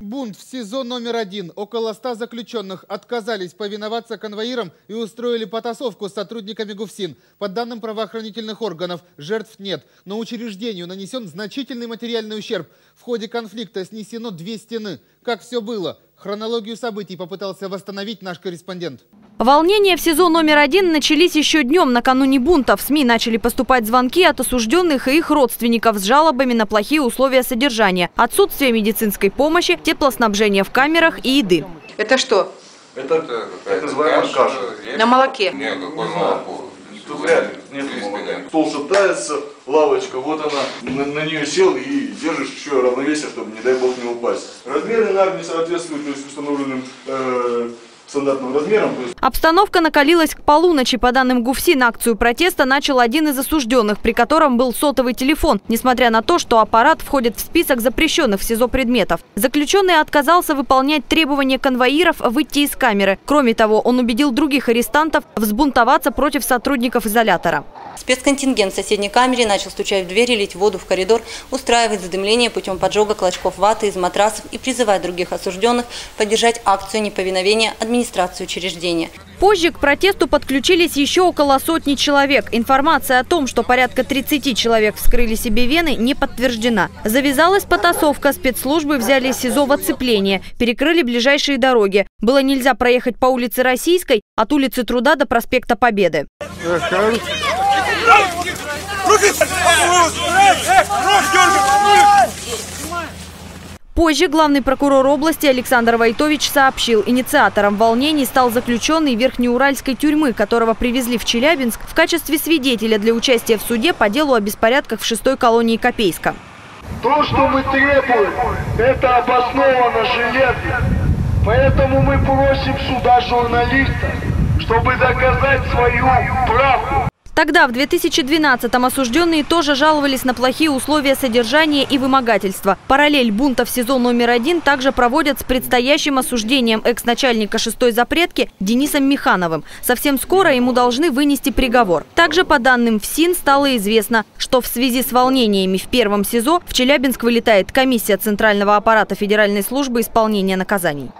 Бунт в СИЗО номер один. Около ста заключенных отказались повиноваться конвоирам и устроили потасовку с сотрудниками ГУФСИН. По данным правоохранительных органов, жертв нет, но учреждению нанесен значительный материальный ущерб. В ходе конфликта снесено две стены. Как все было? Хронологию событий попытался восстановить наш корреспондент. Волнения в СИЗО номер один начались еще днем. Накануне бунта в СМИ начали поступать звонки от осужденных и их родственников с жалобами на плохие условия содержания, отсутствие медицинской помощи, теплоснабжения в камерах и еды. Это что? Это так называемая каша. На молоке? Нет, какое молоко? Тут вряд ли, нет молока. Стол шатается, лавочка, вот она, на, на нее сел и держишь еще равновесие, чтобы, не дай бог, не упасть. Размеры нар не соответствуют то есть, установленным э, стандартным есть Обстановка накалилась к полуночи. По данным ГУФСИН, акцию протеста начал один из осужденных, при котором был сотовый телефон, несмотря на то, что аппарат входит в список запрещенных в СИЗО предметов. Заключенный отказался выполнять требования конвоиров выйти из камеры. Кроме того, он убедил других арестантов взбунтоваться против сотрудников изолятора. Спецконтингент в соседней камере начал стучать в дверь и лить воду в коридор, устраивать задымление путем поджога клочков ваты из матрасов и призывать других осужденных поддержать акцию неповиновения администрации учреждения. Позже к протесту подключились еще около сотни человек. Информация о том, что порядка 30 человек вскрыли себе вены, не подтверждена. Завязалась потасовка. Спецслужбы взяли СИЗО в оцепление, перекрыли ближайшие дороги. Было нельзя проехать по улице Российской от улицы Труда до проспекта Победы. Позже главный прокурор области Александр Войтович сообщил, инициатором волнений стал заключенный Верхнеуральской тюрьмы, которого привезли в Челябинск в качестве свидетеля для участия в суде по делу о беспорядках в шестой колонии Копейска. То, что мы требуем, это обосновано железно. Поэтому мы просим сюда журналистов, чтобы доказать свою правду. Тогда, в 2012-м, осужденные тоже жаловались на плохие условия содержания и вымогательства. Параллель бунта в СИЗО номер один также проводят с предстоящим осуждением экс-начальника шестой запретки Денисом Михановым. Совсем скоро ему должны вынести приговор. Также, по данным ФСИН, стало известно, что в связи с волнениями в первом СИЗО в Челябинск вылетает комиссия Центрального аппарата Федеральной службы исполнения наказаний.